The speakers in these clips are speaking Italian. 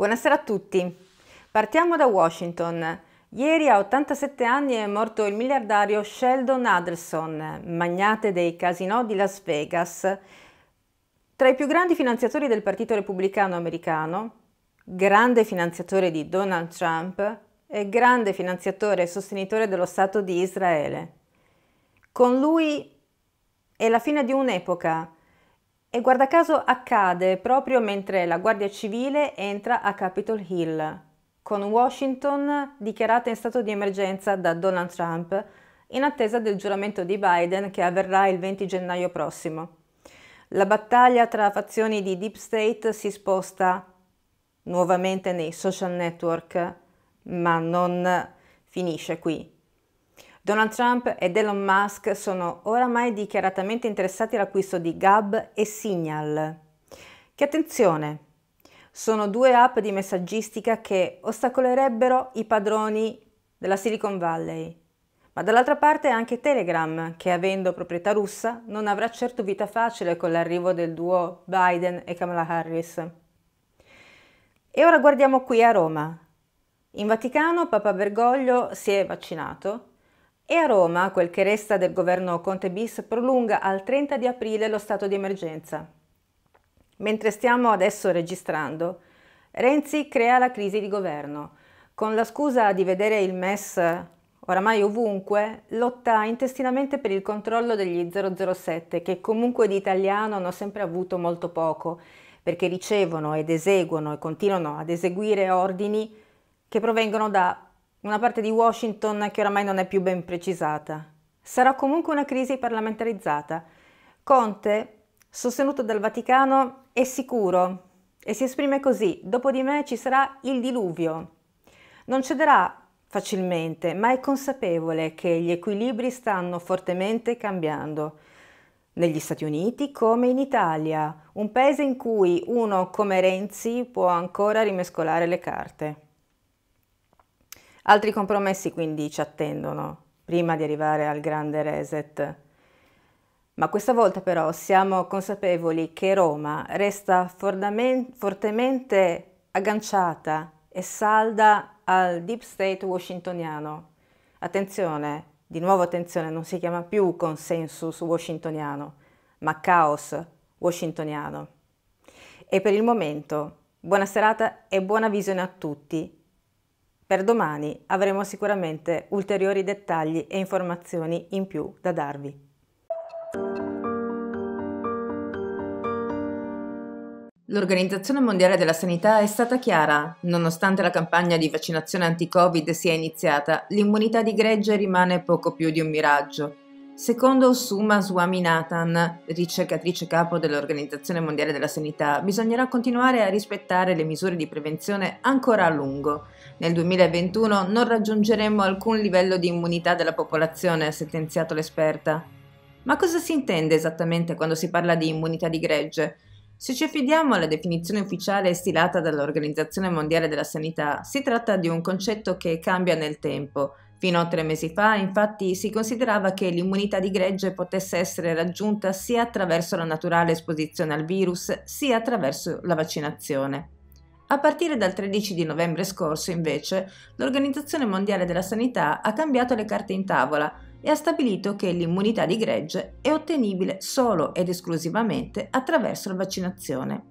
Buonasera a tutti. Partiamo da Washington. Ieri a 87 anni è morto il miliardario Sheldon Adelson, magnate dei casinò di Las Vegas, tra i più grandi finanziatori del Partito Repubblicano americano, grande finanziatore di Donald Trump e grande finanziatore e sostenitore dello Stato di Israele. Con lui è la fine di un'epoca e guarda caso accade proprio mentre la Guardia Civile entra a Capitol Hill, con Washington dichiarata in stato di emergenza da Donald Trump in attesa del giuramento di Biden che avverrà il 20 gennaio prossimo. La battaglia tra fazioni di Deep State si sposta nuovamente nei social network, ma non finisce qui. Donald Trump ed Elon Musk sono oramai dichiaratamente interessati all'acquisto di Gab e Signal. Che attenzione! Sono due app di messaggistica che ostacolerebbero i padroni della Silicon Valley. Ma dall'altra parte anche Telegram, che avendo proprietà russa, non avrà certo vita facile con l'arrivo del duo Biden e Kamala Harris. E ora guardiamo qui a Roma. In Vaticano Papa Bergoglio si è vaccinato e a Roma, quel che resta del governo Conte bis prolunga al 30 di aprile lo stato di emergenza. Mentre stiamo adesso registrando, Renzi crea la crisi di governo. Con la scusa di vedere il MES oramai ovunque, lotta intestinamente per il controllo degli 007, che comunque di italiano hanno sempre avuto molto poco, perché ricevono ed eseguono e continuano ad eseguire ordini che provengono da una parte di Washington che oramai non è più ben precisata. Sarà comunque una crisi parlamentarizzata. Conte, sostenuto dal Vaticano, è sicuro e si esprime così, dopo di me ci sarà il diluvio. Non cederà facilmente, ma è consapevole che gli equilibri stanno fortemente cambiando. Negli Stati Uniti come in Italia, un paese in cui uno come Renzi può ancora rimescolare le carte. Altri compromessi quindi ci attendono prima di arrivare al grande reset. Ma questa volta però siamo consapevoli che Roma resta fortemente agganciata e salda al deep state washingtoniano. Attenzione, di nuovo attenzione, non si chiama più consensus washingtoniano, ma caos washingtoniano. E per il momento, buona serata e buona visione a tutti per domani avremo sicuramente ulteriori dettagli e informazioni in più da darvi. L'Organizzazione Mondiale della Sanità è stata chiara, nonostante la campagna di vaccinazione anti-Covid sia iniziata, l'immunità di gregge rimane poco più di un miraggio. Secondo Suma Swaminathan, ricercatrice capo dell'Organizzazione Mondiale della Sanità, bisognerà continuare a rispettare le misure di prevenzione ancora a lungo. Nel 2021 non raggiungeremo alcun livello di immunità della popolazione, ha sentenziato l'esperta. Ma cosa si intende esattamente quando si parla di immunità di gregge? Se ci affidiamo alla definizione ufficiale stilata dall'Organizzazione Mondiale della Sanità, si tratta di un concetto che cambia nel tempo. Fino a tre mesi fa, infatti, si considerava che l'immunità di gregge potesse essere raggiunta sia attraverso la naturale esposizione al virus, sia attraverso la vaccinazione. A partire dal 13 di novembre scorso, invece, l'Organizzazione Mondiale della Sanità ha cambiato le carte in tavola e ha stabilito che l'immunità di gregge è ottenibile solo ed esclusivamente attraverso la vaccinazione.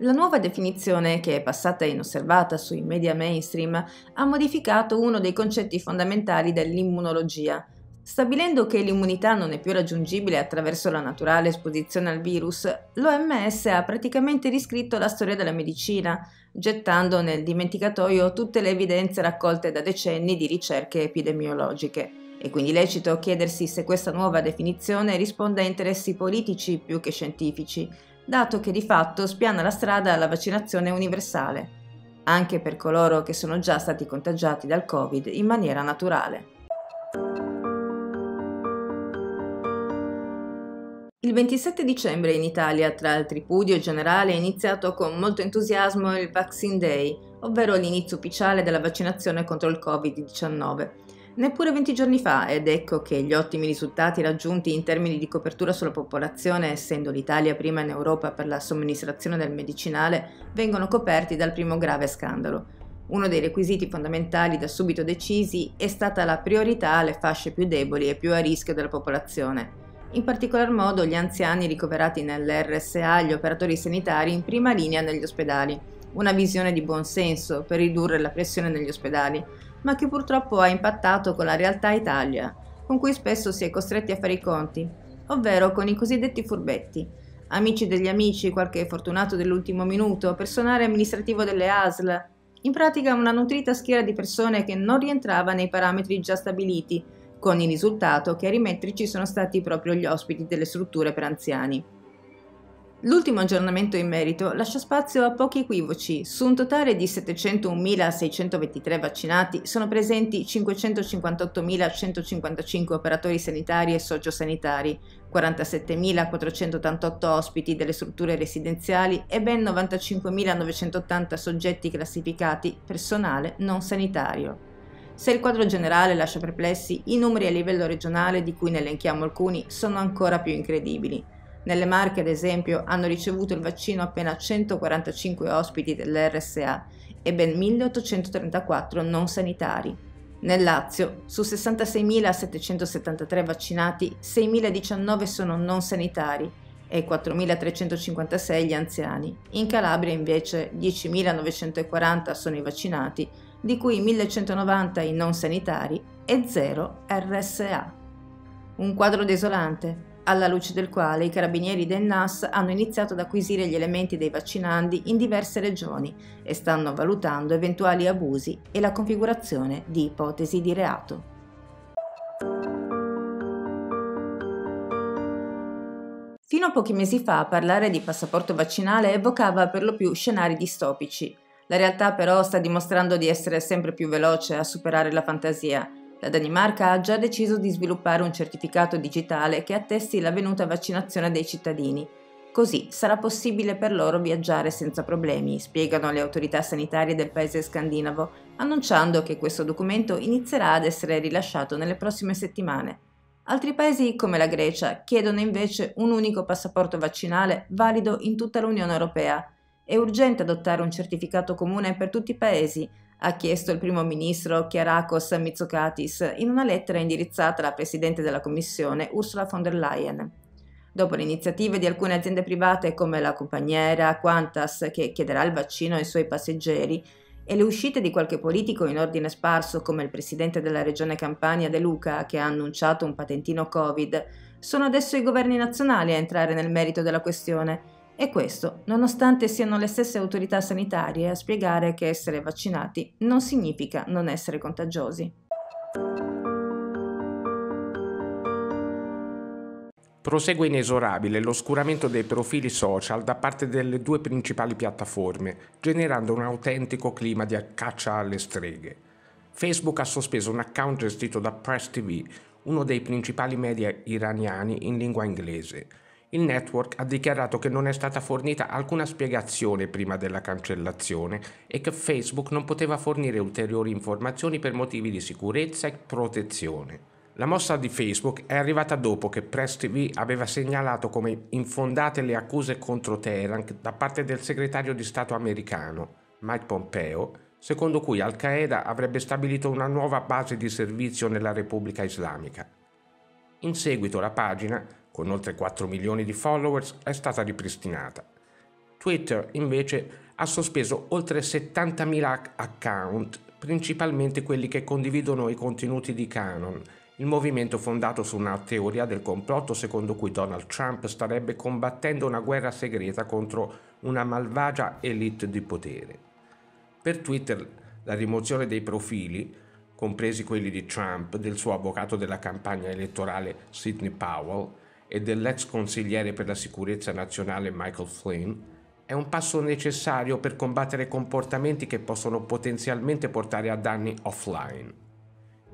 La nuova definizione, che è passata inosservata sui media mainstream, ha modificato uno dei concetti fondamentali dell'immunologia, Stabilendo che l'immunità non è più raggiungibile attraverso la naturale esposizione al virus, l'OMS ha praticamente riscritto la storia della medicina, gettando nel dimenticatoio tutte le evidenze raccolte da decenni di ricerche epidemiologiche. È quindi lecito chiedersi se questa nuova definizione risponde a interessi politici più che scientifici, dato che di fatto spiana la strada alla vaccinazione universale, anche per coloro che sono già stati contagiati dal Covid in maniera naturale. Il 27 dicembre in Italia, tra il tripudio generale, è iniziato con molto entusiasmo il Vaccine Day, ovvero l'inizio ufficiale della vaccinazione contro il Covid-19. Neppure 20 giorni fa, ed ecco che gli ottimi risultati raggiunti in termini di copertura sulla popolazione, essendo l'Italia prima in Europa per la somministrazione del medicinale, vengono coperti dal primo grave scandalo. Uno dei requisiti fondamentali da subito decisi è stata la priorità alle fasce più deboli e più a rischio della popolazione. In particolar modo gli anziani ricoverati nell'RSA e gli operatori sanitari in prima linea negli ospedali. Una visione di buon senso per ridurre la pressione negli ospedali, ma che purtroppo ha impattato con la realtà Italia, con cui spesso si è costretti a fare i conti, ovvero con i cosiddetti furbetti, amici degli amici, qualche fortunato dell'ultimo minuto, personale amministrativo delle ASL, in pratica una nutrita schiera di persone che non rientrava nei parametri già stabiliti, con il risultato che a rimetterci sono stati proprio gli ospiti delle strutture per anziani. L'ultimo aggiornamento in merito lascia spazio a pochi equivoci. Su un totale di 701.623 vaccinati sono presenti 558.155 operatori sanitari e sociosanitari, 47.488 ospiti delle strutture residenziali e ben 95.980 soggetti classificati personale non sanitario. Se il quadro generale lascia perplessi, i numeri a livello regionale, di cui ne elenchiamo alcuni, sono ancora più incredibili. Nelle Marche, ad esempio, hanno ricevuto il vaccino appena 145 ospiti dell'RSA e ben 1834 non sanitari. Nel Lazio, su 66.773 vaccinati, 6.019 sono non sanitari e 4.356 gli anziani. In Calabria, invece, 10.940 sono i vaccinati, di cui 1.190 i non sanitari e 0 RSA. Un quadro desolante, alla luce del quale i carabinieri del NAS hanno iniziato ad acquisire gli elementi dei vaccinandi in diverse regioni e stanno valutando eventuali abusi e la configurazione di ipotesi di reato. Fino a pochi mesi fa parlare di passaporto vaccinale evocava per lo più scenari distopici. La realtà però sta dimostrando di essere sempre più veloce a superare la fantasia la Danimarca ha già deciso di sviluppare un certificato digitale che attesti l'avvenuta vaccinazione dei cittadini. Così sarà possibile per loro viaggiare senza problemi, spiegano le autorità sanitarie del paese scandinavo, annunciando che questo documento inizierà ad essere rilasciato nelle prossime settimane. Altri paesi, come la Grecia, chiedono invece un unico passaporto vaccinale valido in tutta l'Unione Europea. È urgente adottare un certificato comune per tutti i paesi, ha chiesto il primo ministro Chiarakos Mitsotakis in una lettera indirizzata alla Presidente della Commissione Ursula von der Leyen. Dopo le iniziative di alcune aziende private come la compagnia aerea Qantas che chiederà il vaccino ai suoi passeggeri e le uscite di qualche politico in ordine sparso come il presidente della regione Campania De Luca che ha annunciato un patentino Covid, sono adesso i governi nazionali a entrare nel merito della questione e questo nonostante siano le stesse autorità sanitarie a spiegare che essere vaccinati non significa non essere contagiosi. Prosegue inesorabile l'oscuramento dei profili social da parte delle due principali piattaforme, generando un autentico clima di caccia alle streghe. Facebook ha sospeso un account gestito da Press TV, uno dei principali media iraniani in lingua inglese, il network ha dichiarato che non è stata fornita alcuna spiegazione prima della cancellazione e che Facebook non poteva fornire ulteriori informazioni per motivi di sicurezza e protezione. La mossa di Facebook è arrivata dopo che Press TV aveva segnalato come infondate le accuse contro Teheran da parte del segretario di Stato americano, Mike Pompeo, secondo cui Al-Qaeda avrebbe stabilito una nuova base di servizio nella Repubblica Islamica. In seguito la pagina con oltre 4 milioni di followers, è stata ripristinata. Twitter invece ha sospeso oltre 70.000 account, principalmente quelli che condividono i contenuti di Canon, il movimento fondato su una teoria del complotto secondo cui Donald Trump starebbe combattendo una guerra segreta contro una malvagia elite di potere. Per Twitter la rimozione dei profili, compresi quelli di Trump, del suo avvocato della campagna elettorale Sidney Powell, e dell'ex consigliere per la sicurezza nazionale Michael Flynn, è un passo necessario per combattere comportamenti che possono potenzialmente portare a danni offline.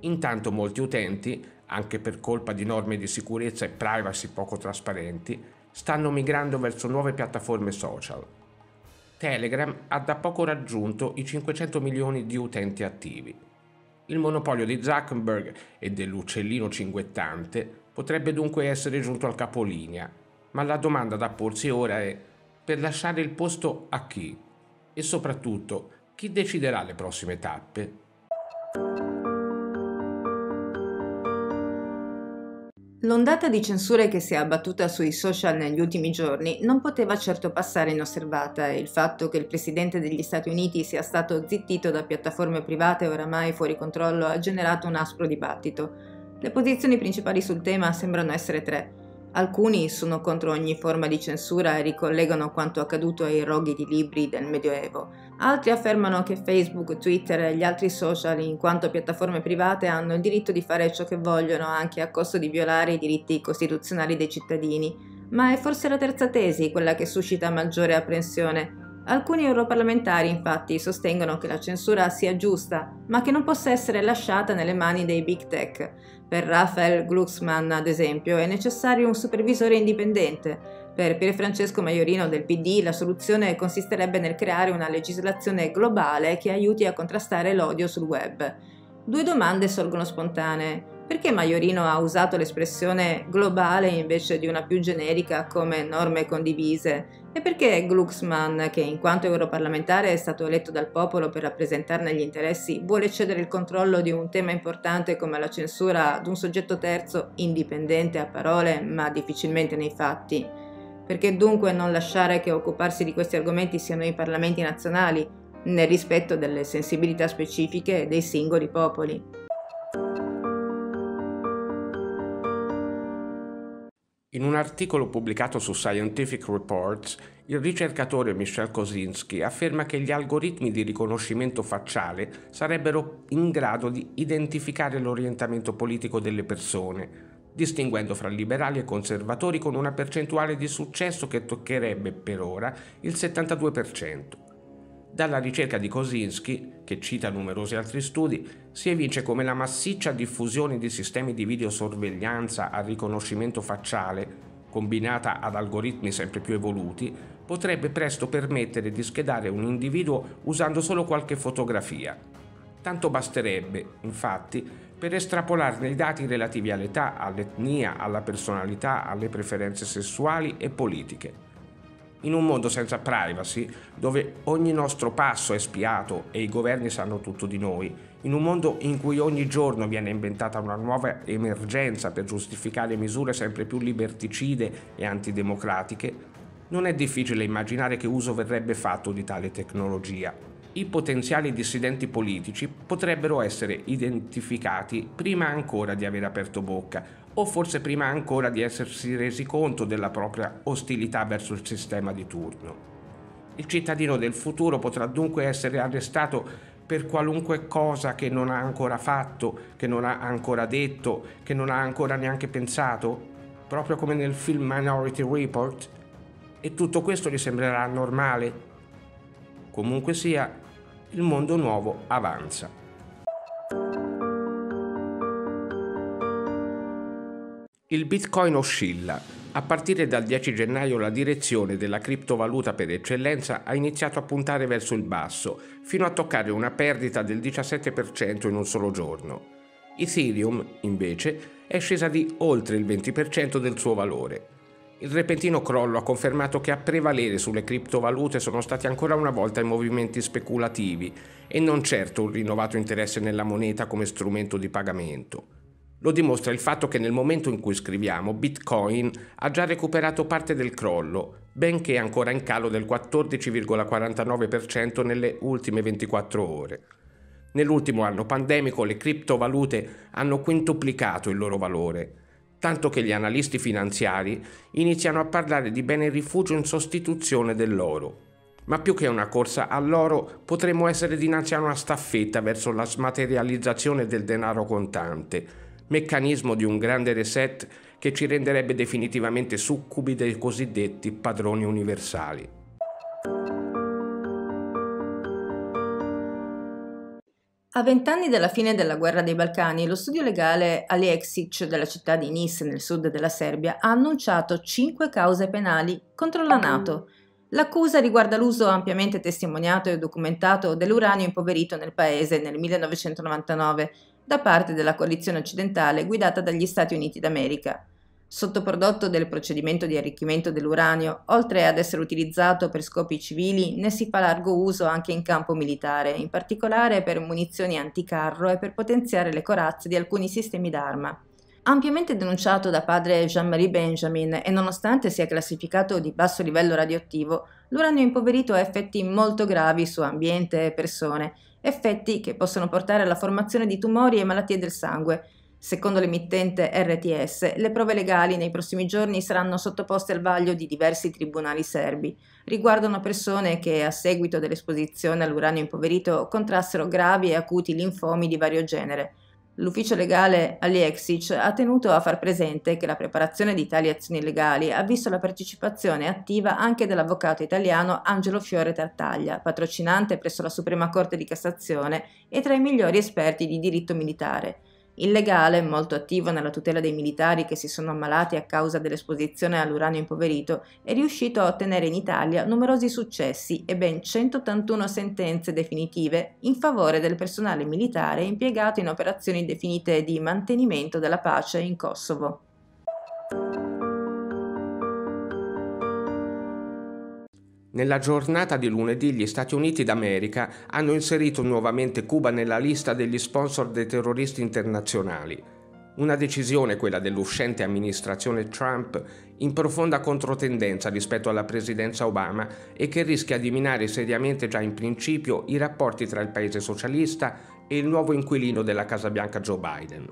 Intanto molti utenti, anche per colpa di norme di sicurezza e privacy poco trasparenti, stanno migrando verso nuove piattaforme social. Telegram ha da poco raggiunto i 500 milioni di utenti attivi. Il monopolio di Zuckerberg e dell'uccellino cinguettante potrebbe dunque essere giunto al capolinea, ma la domanda da porsi ora è per lasciare il posto a chi? E soprattutto, chi deciderà le prossime tappe? L'ondata di censure che si è abbattuta sui social negli ultimi giorni non poteva certo passare inosservata e il fatto che il presidente degli Stati Uniti sia stato zittito da piattaforme private oramai fuori controllo ha generato un aspro dibattito. Le posizioni principali sul tema sembrano essere tre. Alcuni sono contro ogni forma di censura e ricollegano quanto accaduto ai roghi di libri del Medioevo. Altri affermano che Facebook, Twitter e gli altri social, in quanto piattaforme private, hanno il diritto di fare ciò che vogliono anche a costo di violare i diritti costituzionali dei cittadini. Ma è forse la terza tesi quella che suscita maggiore apprensione Alcuni europarlamentari infatti sostengono che la censura sia giusta, ma che non possa essere lasciata nelle mani dei big tech. Per Rafael Glucksmann, ad esempio, è necessario un supervisore indipendente. Per Pierfrancesco Maiorino del PD la soluzione consisterebbe nel creare una legislazione globale che aiuti a contrastare l'odio sul web. Due domande sorgono spontanee. Perché Maiorino ha usato l'espressione globale invece di una più generica come norme condivise? E perché Glucksmann, che in quanto europarlamentare è stato eletto dal popolo per rappresentarne gli interessi, vuole cedere il controllo di un tema importante come la censura ad un soggetto terzo indipendente a parole ma difficilmente nei fatti? Perché dunque non lasciare che occuparsi di questi argomenti siano i parlamenti nazionali, nel rispetto delle sensibilità specifiche dei singoli popoli? In un articolo pubblicato su Scientific Reports, il ricercatore Michel Kosinski afferma che gli algoritmi di riconoscimento facciale sarebbero in grado di identificare l'orientamento politico delle persone, distinguendo fra liberali e conservatori con una percentuale di successo che toccherebbe per ora il 72%. Dalla ricerca di Kosinski, che cita numerosi altri studi, si evince come la massiccia diffusione di sistemi di videosorveglianza a riconoscimento facciale, combinata ad algoritmi sempre più evoluti, potrebbe presto permettere di schedare un individuo usando solo qualche fotografia. Tanto basterebbe, infatti, per estrapolarne i dati relativi all'età, all'etnia, alla personalità, alle preferenze sessuali e politiche. In un mondo senza privacy, dove ogni nostro passo è spiato e i governi sanno tutto di noi, in un mondo in cui ogni giorno viene inventata una nuova emergenza per giustificare misure sempre più liberticide e antidemocratiche, non è difficile immaginare che uso verrebbe fatto di tale tecnologia. I potenziali dissidenti politici potrebbero essere identificati prima ancora di aver aperto bocca o forse prima ancora di essersi resi conto della propria ostilità verso il sistema di turno. Il cittadino del futuro potrà dunque essere arrestato per qualunque cosa che non ha ancora fatto, che non ha ancora detto, che non ha ancora neanche pensato, proprio come nel film Minority Report? E tutto questo gli sembrerà normale? Comunque sia, il mondo nuovo avanza. Il Bitcoin oscilla. A partire dal 10 gennaio la direzione della criptovaluta per eccellenza ha iniziato a puntare verso il basso, fino a toccare una perdita del 17% in un solo giorno. Ethereum, invece, è scesa di oltre il 20% del suo valore. Il repentino crollo ha confermato che a prevalere sulle criptovalute sono stati ancora una volta i movimenti speculativi e non certo un rinnovato interesse nella moneta come strumento di pagamento. Lo dimostra il fatto che nel momento in cui scriviamo Bitcoin ha già recuperato parte del crollo, benché ancora in calo del 14,49% nelle ultime 24 ore. Nell'ultimo anno pandemico le criptovalute hanno quintuplicato il loro valore, tanto che gli analisti finanziari iniziano a parlare di bene rifugio in sostituzione dell'oro. Ma più che una corsa all'oro potremmo essere dinanzi a una staffetta verso la smaterializzazione del denaro contante, meccanismo di un grande reset che ci renderebbe definitivamente succubi dei cosiddetti padroni universali. A vent'anni dalla fine della guerra dei Balcani, lo studio legale Aleksic della città di Nis nel sud della Serbia ha annunciato cinque cause penali contro la Nato. L'accusa riguarda l'uso ampiamente testimoniato e documentato dell'uranio impoverito nel paese nel 1999 da parte della coalizione occidentale guidata dagli Stati Uniti d'America. Sottoprodotto del procedimento di arricchimento dell'uranio, oltre ad essere utilizzato per scopi civili, ne si fa largo uso anche in campo militare, in particolare per munizioni anticarro e per potenziare le corazze di alcuni sistemi d'arma. Ampiamente denunciato da padre Jean-Marie Benjamin e nonostante sia classificato di basso livello radioattivo, l'uranio impoverito ha effetti molto gravi su ambiente e persone, effetti che possono portare alla formazione di tumori e malattie del sangue, Secondo l'emittente RTS, le prove legali nei prossimi giorni saranno sottoposte al vaglio di diversi tribunali serbi. Riguardano persone che, a seguito dell'esposizione all'uranio impoverito, contrassero gravi e acuti linfomi di vario genere. L'ufficio legale Aliexic ha tenuto a far presente che la preparazione di tali azioni legali ha visto la partecipazione attiva anche dell'avvocato italiano Angelo Fiore Tartaglia, patrocinante presso la Suprema Corte di Cassazione e tra i migliori esperti di diritto militare. Il legale, molto attivo nella tutela dei militari che si sono ammalati a causa dell'esposizione all'uranio impoverito, è riuscito a ottenere in Italia numerosi successi e ben 181 sentenze definitive in favore del personale militare impiegato in operazioni definite di mantenimento della pace in Kosovo. Nella giornata di lunedì gli Stati Uniti d'America hanno inserito nuovamente Cuba nella lista degli sponsor dei terroristi internazionali. Una decisione, quella dell'uscente amministrazione Trump, in profonda controtendenza rispetto alla presidenza Obama e che rischia di minare seriamente già in principio i rapporti tra il paese socialista e il nuovo inquilino della Casa Bianca Joe Biden.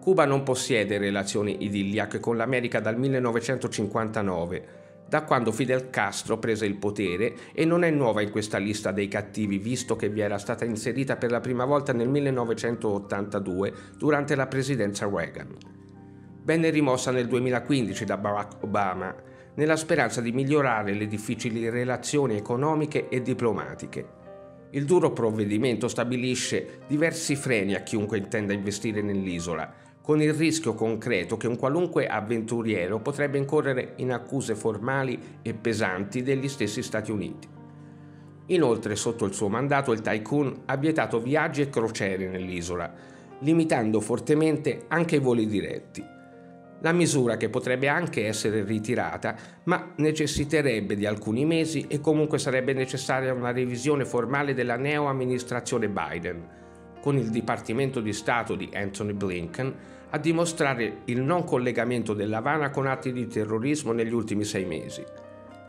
Cuba non possiede relazioni idilliache con l'America dal 1959 da quando Fidel Castro prese il potere e non è nuova in questa lista dei cattivi visto che vi era stata inserita per la prima volta nel 1982 durante la presidenza Reagan. Venne rimossa nel 2015 da Barack Obama nella speranza di migliorare le difficili relazioni economiche e diplomatiche. Il duro provvedimento stabilisce diversi freni a chiunque intenda investire nell'isola, con il rischio concreto che un qualunque avventuriero potrebbe incorrere in accuse formali e pesanti degli stessi Stati Uniti. Inoltre, sotto il suo mandato, il tycoon ha vietato viaggi e crociere nell'isola, limitando fortemente anche i voli diretti. La misura che potrebbe anche essere ritirata, ma necessiterebbe di alcuni mesi e comunque sarebbe necessaria una revisione formale della neo-amministrazione Biden, con il Dipartimento di Stato di Anthony Blinken a dimostrare il non collegamento dell'Havana con atti di terrorismo negli ultimi sei mesi.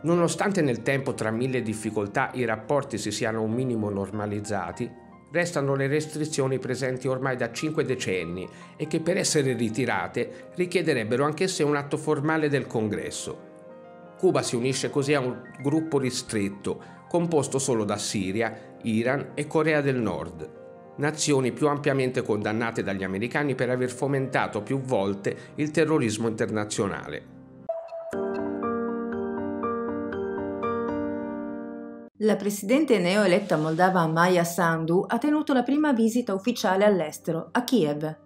Nonostante nel tempo tra mille difficoltà i rapporti si siano un minimo normalizzati, restano le restrizioni presenti ormai da cinque decenni e che per essere ritirate richiederebbero anch'esse un atto formale del Congresso. Cuba si unisce così a un gruppo ristretto, composto solo da Siria, Iran e Corea del Nord, nazioni più ampiamente condannate dagli americani per aver fomentato più volte il terrorismo internazionale. La presidente neoeletta moldava Maya Sandu ha tenuto la prima visita ufficiale all'estero, a Kiev.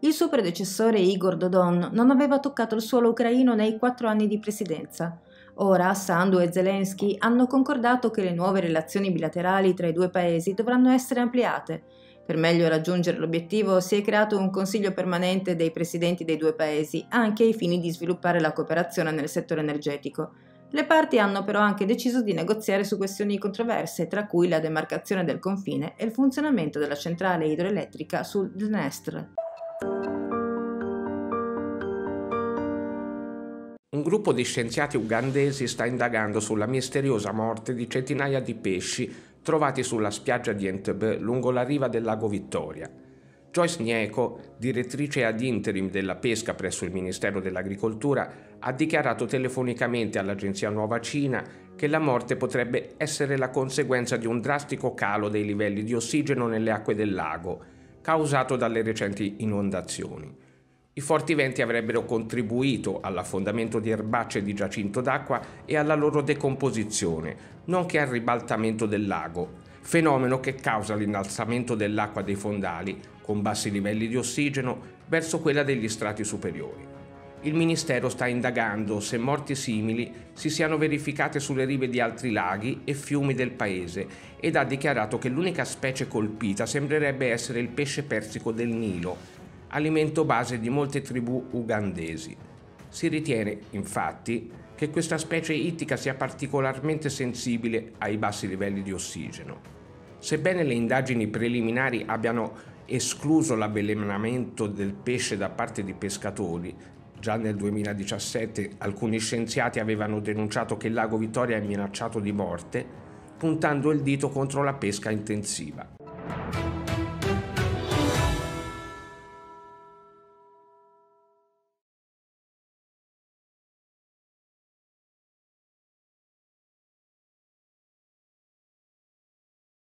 Il suo predecessore Igor Dodon non aveva toccato il suolo ucraino nei quattro anni di presidenza. Ora Sandu e Zelensky hanno concordato che le nuove relazioni bilaterali tra i due paesi dovranno essere ampliate per meglio raggiungere l'obiettivo si è creato un consiglio permanente dei presidenti dei due paesi, anche ai fini di sviluppare la cooperazione nel settore energetico. Le parti hanno però anche deciso di negoziare su questioni controverse, tra cui la demarcazione del confine e il funzionamento della centrale idroelettrica sul Dnestr. Un gruppo di scienziati ugandesi sta indagando sulla misteriosa morte di centinaia di pesci trovati sulla spiaggia di Entebbe lungo la riva del lago Vittoria. Joyce Nieco, direttrice ad interim della pesca presso il Ministero dell'Agricoltura, ha dichiarato telefonicamente all'agenzia Nuova Cina che la morte potrebbe essere la conseguenza di un drastico calo dei livelli di ossigeno nelle acque del lago, causato dalle recenti inondazioni. I forti venti avrebbero contribuito all'affondamento di erbacce di giacinto d'acqua e alla loro decomposizione, nonché al ribaltamento del lago, fenomeno che causa l'innalzamento dell'acqua dei fondali, con bassi livelli di ossigeno, verso quella degli strati superiori. il Ministero sta indagando se morti simili si siano verificate sulle rive di altri laghi e fiumi del paese ed ha dichiarato che l'unica specie colpita sembrerebbe essere il pesce persico del Nilo, alimento base di molte tribù ugandesi. Si ritiene, infatti, che questa specie ittica sia particolarmente sensibile ai bassi livelli di ossigeno. Sebbene le indagini preliminari abbiano escluso l'avvelenamento del pesce da parte di pescatori, Già nel 2017 alcuni scienziati avevano denunciato che il lago Vittoria è minacciato di morte, puntando il dito contro la pesca intensiva.